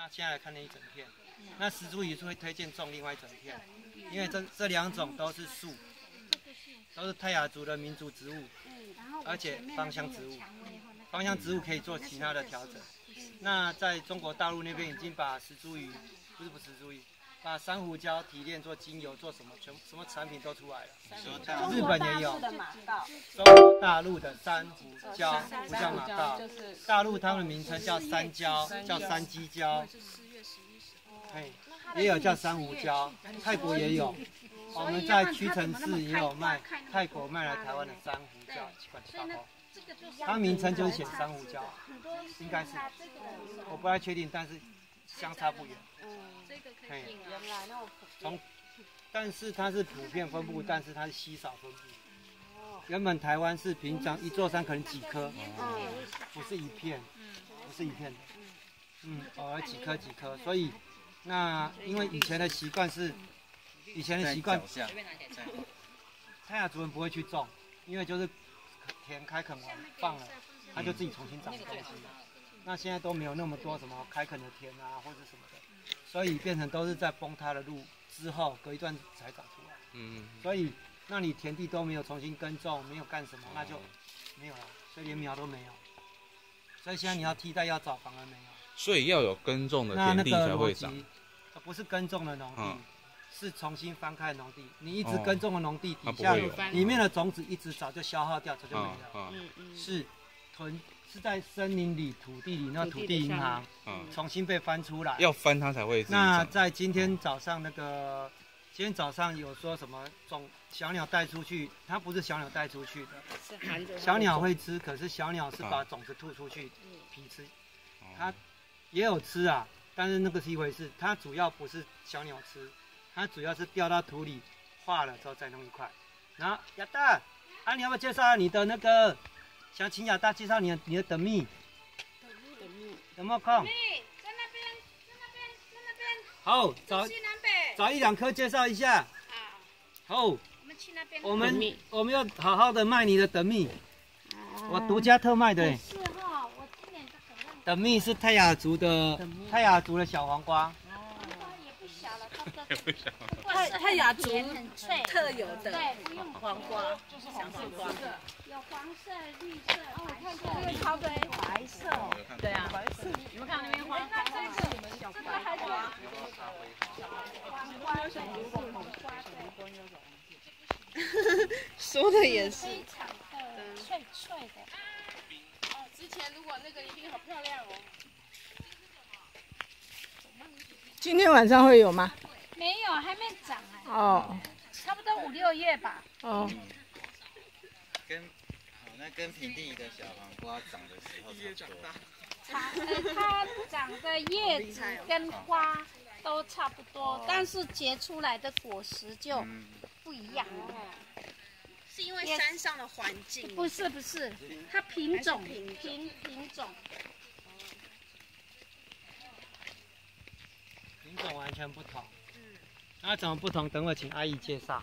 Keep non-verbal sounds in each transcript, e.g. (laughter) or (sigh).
那现在来看那一整片，那石竹鱼是会推荐种另外一整片，因为这这两种都是树，都是泰雅族的民族植物，而且芳香植物，芳香植物可以做其他的调整。那在中国大陆那边已经把石竹鱼，不是不是石竹鱼，把珊瑚礁提炼做精油，做什么全什么产品都出来了。日本也有。中国大陆的珊瑚礁不叫马告，大陆他们的名称叫山椒，叫山鸡椒。哎，也有叫珊瑚礁，泰国也有。我们在屈臣氏也有卖，泰国卖来台湾的珊瑚礁，七块七八块。它名称就是写珊瑚礁，应该是，我不太确定，但是相差不远。嗯，这个可以。从，但是它是普遍分布，但是它是稀少分布。原本台湾是平常一座山可能几棵，不是一片，不是一片的，嗯，偶尔几棵几棵。所以，那因为以前的习惯是，以前的习惯，泰雅族人不会去种，因为就是。田开垦完放了，它就自己重新长东西了。那现在都没有那么多什么开垦的田啊，或者什么的，所以变成都是在崩塌的路之后隔一段才长出来。嗯。所以那你田地都没有重新耕种，没有干什么，那就没有了，所以连苗都没有。所以现在你要替代要找反而没有。所以要有耕种的田地才会长。它不是耕种的农地。是重新翻开农地，你一直耕种的农地底下里面的种子一直早就消耗掉，早就没了。嗯嗯是囤是在森林里土地里那土地银行，重新被翻出来。要翻它才会。那在今天早上那个，今天早上有说什么种小鸟带出去，它不是小鸟带出去的，是含着。小鸟会吃，可是小鸟是把种子吐出去皮吃，它也有吃啊，但是那个是一回事，它主要不是小鸟吃。它主要是掉到土里化了之后再弄一块。然后亚蛋，啊，你要不要介绍下你的那个？想请亚大介绍你的你的等蜜。等蜜等蜜。有没有空？蜜在那边，在那边，在那边。好，找找一两颗介绍一下。好。好。我们去那边。我们我们要好好的卖你的等蜜。我独家特卖的。是哈，我今年等蜜是泰雅族的泰雅族的小黄瓜。泰泰雅族特有的黄瓜，小黄瓜，有黄色、绿色，哦，看这个超的白色，对啊，白色。你们看那边花，那这个你们小黄瓜，黄瓜小黄瓜，(laughs) 说的也是，非常的脆脆的。哦，(laughs) 之前如果那个一定好漂亮哦。今天晚上会有吗？没有，还没长哎。哦。差不多五六月吧。哦。跟，那跟平地的小黄瓜长的时候差不多。长，它长的叶子跟花都差不多，但是结出来的果实就不一样。是因为山上的环境？不是不是，它品种品品品种。品种完全不同。那怎么不同？等会请阿姨介绍。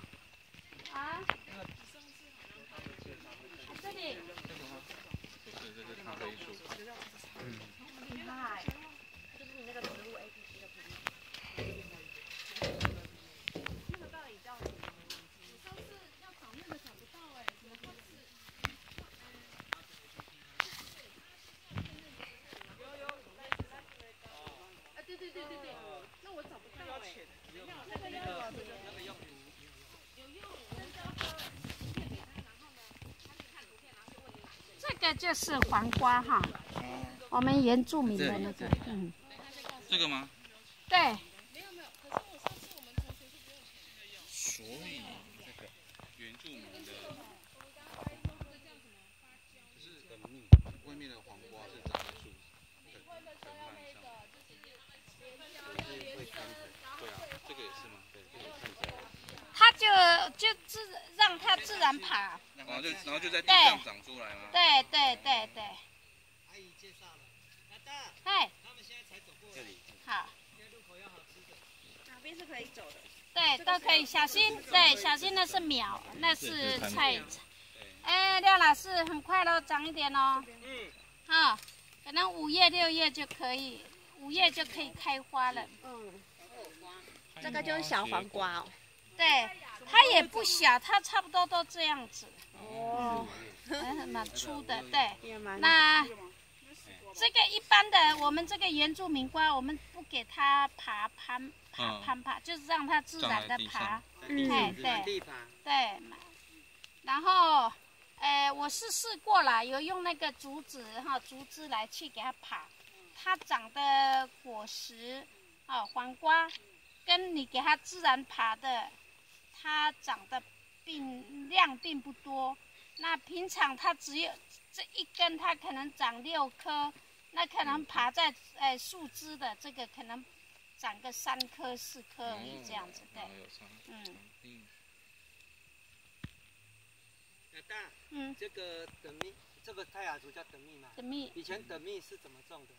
这就是黄瓜哈，我们原住民的那个，嗯，这个吗？对。没有没有，可是我上次我们同学是不用用。所以这个原住民的，就是很密，外面的黄瓜是长在树，很很慢上。就是会看对啊，这个也是吗？对，这个看起来。它就就自让它自然爬。然后就然后就在地上长出来吗？对对对对。阿姨介绍了，老大。嗨。他们现在才走过这里。好。路口要好吃的。哪边是可以走的？对，都可以，小心。对，小心那是苗，那是菜。哎，廖老师，很快喽，长一点哦。嗯。好，可能五月六月就可以，五月就可以开花了。嗯，这个就是小黄瓜哦。对，它也不小，它差不多都这样子。哦，还蛮粗的，对。那这个一般的，我们这个原住民瓜，我们不给它爬攀爬攀爬，就是让它自然的爬。嗯，对对。然后，呃，我是试过了，有用那个竹子哈，竹枝来去给它爬。它长的果实，啊，黄瓜，跟你给它自然爬的，它长的并量并不多。那平常它只有这一根，它可能长六颗，那可能爬在呃树枝的这个可能长个三颗四颗而已，这样子对。嗯。老大，嗯，这个等蜜，这个泰雅族叫等蜜嘛？等蜜。以前等蜜是怎么种的？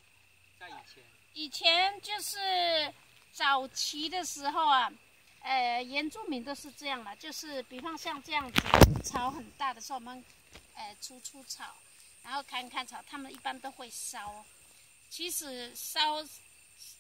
在以前，以前就是早期的时候啊，呃，原住民都是这样的，就是比方像这样子，草很大的时候，我们，呃，除除草，然后砍砍草，他们一般都会烧。其实烧，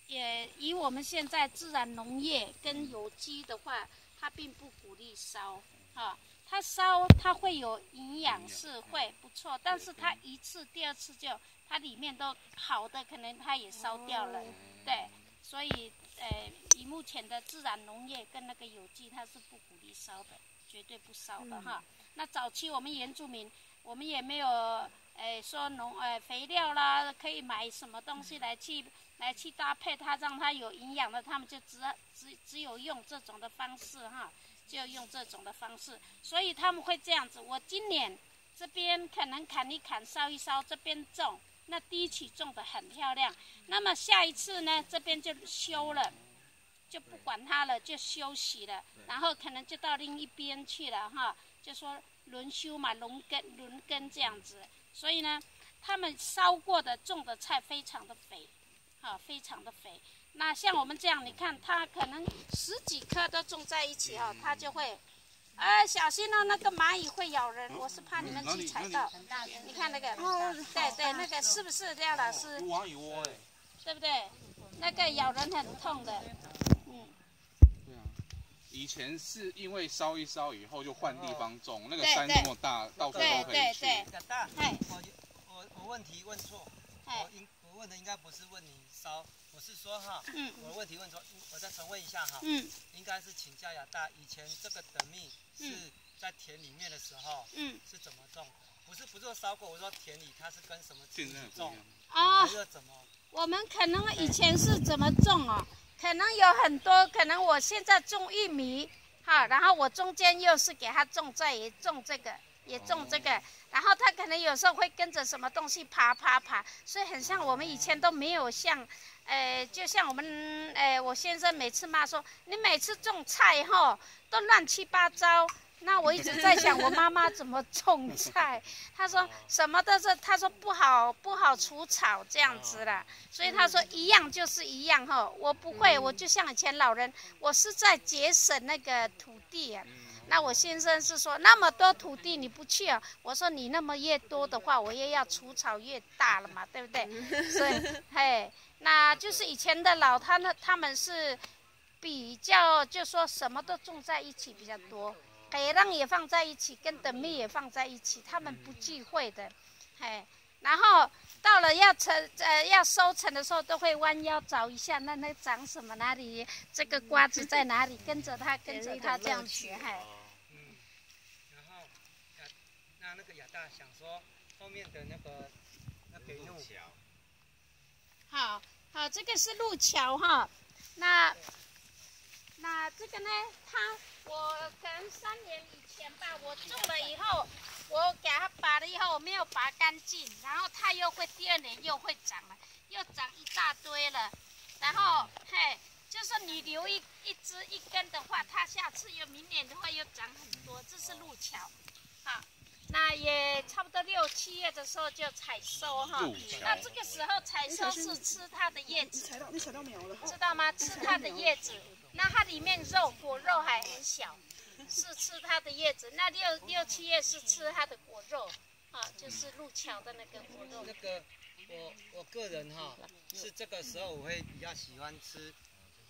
也以我们现在自然农业跟有机的话，它并不鼓励烧，哈，它烧它会有营养是会不错，但是它一次第二次就。它里面都好的，可能它也烧掉了，对，所以呃，以目前的自然农业跟那个有机，它是不鼓励烧的，绝对不烧的哈。那早期我们原住民，我们也没有呃说农呃肥料啦，可以买什么东西来去来去搭配它，让它有营养的，他们就只只只有用这种的方式哈，就用这种的方式，所以他们会这样子。我今年这边可能砍一砍，烧一烧，这边种。那第一期种的很漂亮，那么下一次呢，这边就修了，就不管它了，就休息了，然后可能就到另一边去了哈，就说轮休嘛，轮耕轮耕这样子。所以呢，他们烧过的种的菜非常的肥，哈，非常的肥。那像我们这样，你看它可能十几棵都种在一起哈，它就会。哎，小心哦，那个蚂蚁会咬人，我是怕你们去踩到。你看那个，对对，那个是不是廖老师？蚂蚁窝哎，对不对？那个咬人很痛的，嗯。对啊，以前是因为烧一烧以后就换地方种，那个山那么大，到处都可以去。大，我我我问题问错，我应我问的应该不是问你烧。我是说哈，嗯，我的问题问错，我再重问一下哈，嗯，应该是请教亚大，以前这个等蜜是在田里面的时候，嗯，是怎么种？不是不是说烧过，我说田里它是跟什么植物种？啊，还是怎么？我们可能以前是怎么种哦？可能有很多，可能我现在种玉米，哈，然后我中间又是给它种这一种这个。也种这个，然后它可能有时候会跟着什么东西爬爬爬，所以很像我们以前都没有像，呃，就像我们，呃，我先生每次骂说，你每次种菜哈都乱七八糟。那我一直在想，我妈妈怎么种菜？她说 (laughs) 什么都是，她说不好不好除草这样子啦。所以她说一样就是一样哈。我不会，我就像以前老人，我是在节省那个土地啊。那我先生是说那么多土地你不去啊？我说你那么越多的话，我也要除草越大了嘛，对不对？所以 (laughs) 嘿，那就是以前的老他呢，他们是比较就说什么都种在一起比较多，海浪也放在一起，跟等蜜也放在一起，他们不忌讳的，嘿。然后到了要成呃要收成的时候，都会弯腰找一下那那长什么哪里，这个瓜子在哪里，跟着它跟着它这样学，嘿。那想说后面的那个那北路桥，好好，这个是路桥哈。那那这个呢？它我可能三年以前吧，我种了以后，我给它拔了以后，我没有拔干净，然后它又会第二年又会长了，又长一大堆了。然后嘿，就是你留一一只一根的话，它下次又明年的话又长很多。这是路桥，好。那也差不多六七月的时候就采收哈，那这个时候采收是吃它的叶子，知道吗？吃它的叶子，那它里面肉果肉还很小，是吃它的叶子。那六六七月是吃它的果肉，啊，就是路桥的那个果肉。那个我我个人哈是这个时候我会比较喜欢吃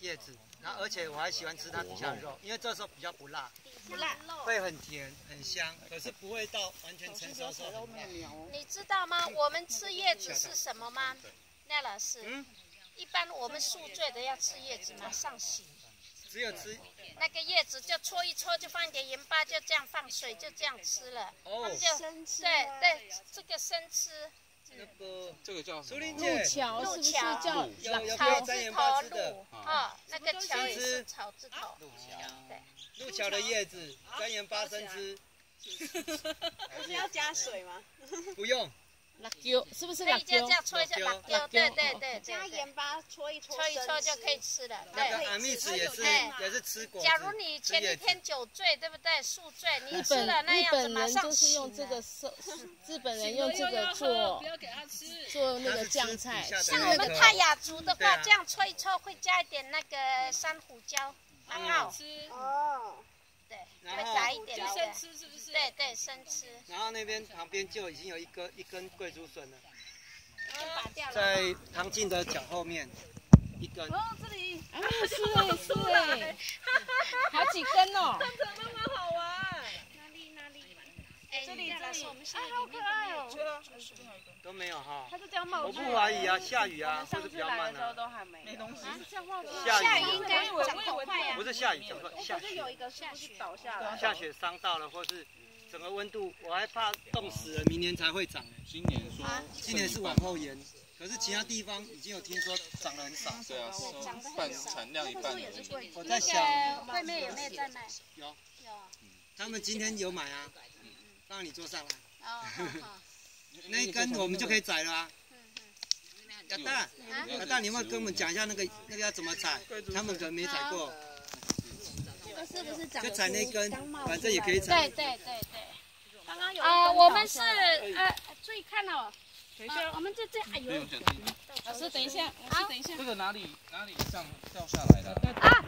叶子，然后而且我还喜欢吃它底下的肉，因为这时候比较不辣，不辣。会很甜很香，可是不会到完全成熟的时候。你知道吗？我们吃叶子是什么吗？赖老师，嗯，一般我们宿醉的要吃叶子，马上醒。只有吃那个叶子就搓一搓，就放一点盐巴，就这样放水，就这样吃了。他哦们，就对对，这个生吃，那个这个叫什么？路桥是不是叫？有有没草字有沾盐巴头？路啊，那个桥也是草字头。路桥，对，路桥的叶子三言八生枝，不 (laughs) 是要加水吗？(laughs) 不用，辣椒，是不是可以就辣椒这？样搓一下，辣辣椒，对对对加盐巴搓一搓，搓一搓就可以。吃了。对，那个阿蜜子也也是吃果。假如你前一吃叶子天酒醉，对不对？宿醉，你吃了那样子，马上本人就是用醒了这个手，(laughs) 日本人用这个做做那个酱菜，它是吃底下像的那个我们泰雅族的话，这样搓一搓会加一点那个山胡椒，很好吃。哦，对，然后会撒一点那个。吃是不是？对对，生吃然后那边旁边就已经有一根一根桂竹笋了，就拔掉了。在唐静的脚后面一根。哦，这里啊，是哎是哎，好几根哦。(laughs) 怎么那么好玩？哪里哪里？哎，这里这里我们现在啊好可爱哦都没有都没有哈。它是这样冒我。不怀疑啊，下雨啊，或上是比较慢的时候啊。都还没。没东西。下雨应该长得快呀不。是下雨，讲错，下雪。有一个是不是倒下来？下雪伤到了，或是整个温度，我还怕冻死了，明年才会长。今年说今年是往后延，可是其他地方已经有听说长得很少。对啊，长得半很少。产量一半。我在那想，个外面有没有在卖？有有。他们今天有买啊，放你坐上来，哦，好好。(laughs) 那一根我们就可以宰了啊。嗯亚蛋，嗯。亚蛋，你们跟我们讲一下那个那个要怎么采？他们可能没采过，这个是不是长就采那根，反正也可以对采。对对对。刚刚有啊，我们是呃，注意看哦。呃，我们这这样，哎呦。老师等一下，老师等一下。这个哪里哪里上掉下来的？啊，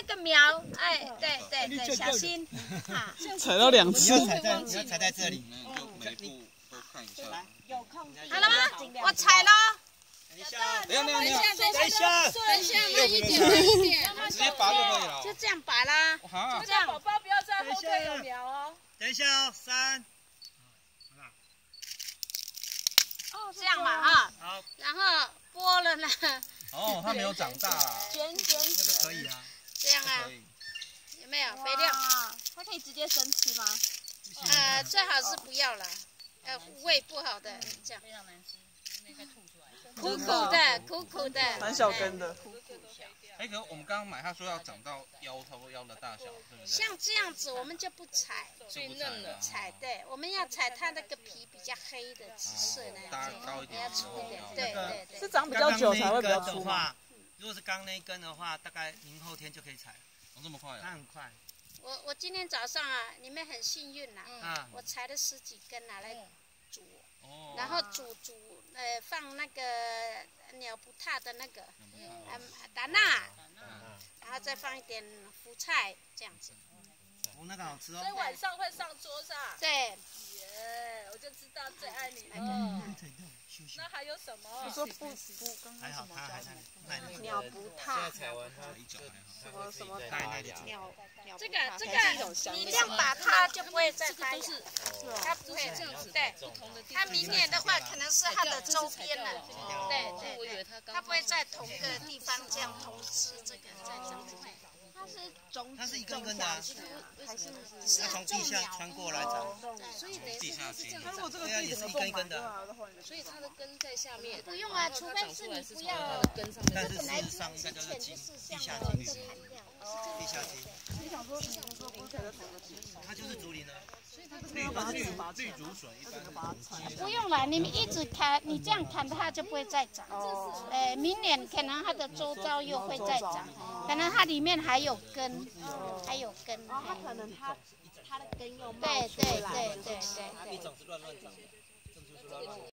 那个苗，哎，对对对，小心哈。踩到两你要踩在你要踩在这里。你就每步都看一下。有空好了吗？我踩了。等一下哦，等一下等一下，等一下，等一下，慢一点，慢一点。直接拔就可以了就这样拔啦，哈就，这样。宝宝不要在后退有苗哦。等一下哦，三，这样嘛哈，好，然后剥了呢，哦，它没有长大啊。卷卷这个可以啊。这样啊。有没有肥料？它可以直接生吃吗？呃，最好是不要了，呃，胃不好的这样。苦苦的，苦苦的。蛮小根的。哎，可我们刚刚买，他说要长到腰头腰的大小，对不对？像这样子，我们就不采，最嫩的采对，我们要采它那个皮比较黑的紫色的，搭高一比较点，粗一点，对对对。是长比刚较久才会比较粗吗？话，如果是刚那一根的话，大概明后天就可以采，哦，这么快啊？它很快我我今天早上啊，你们很幸运呐，啊。我采了十几根拿来煮，哦。然后煮煮呃放那个鸟不踏的那个嗯达纳，然后再放一点福菜这样子。哦，那个好吃哦。所以晚上会上桌上。对，耶，我就知道最爱你了。那还有什么？你说不不，还好，它还在耐得住。鸟不踏，采完它一脚。什么什么太耐得住。鸟鸟这个这个你料这样把它就不会再发芽，它不会这样子。对，它明年的话可能是它的周边了。对对对，它不会在同个地方这样同吃这个在长。它是种它是一根根的啊，还是它从地下穿过来长。所以等于地下茎。如果这个对啊，也是一根一根的，所以它的根在下面，不用啊，除非是你不要。但是本来事实上应该就是茎，地下的茎，地下茎。它就是竹林啊。绿绿绿竹笋一般不用了，你们一直砍，你这样砍的话就不会再长。呃，明年可能它的周遭又会再长，可能它里面还有根，还有根。它可能它它的根又冒对出来。对对对对对。一种是乱乱长的，种就是乱乱长。